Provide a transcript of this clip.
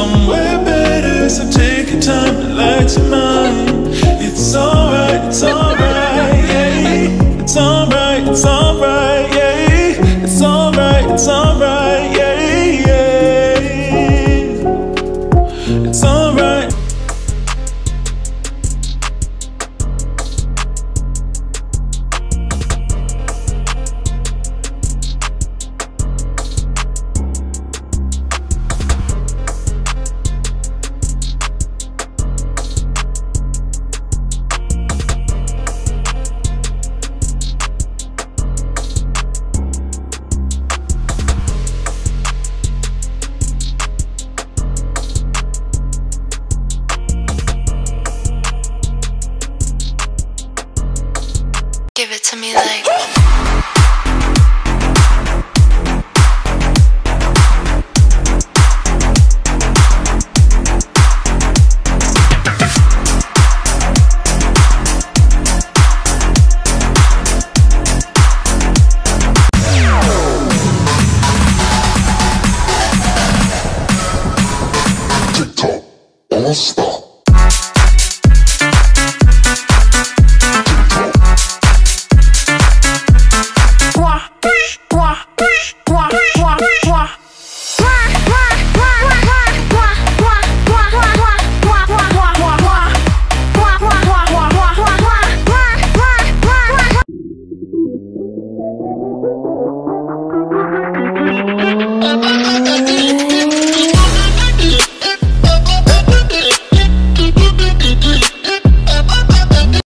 somewhere better. So take your time, relax your mind. Give it to me like. Star.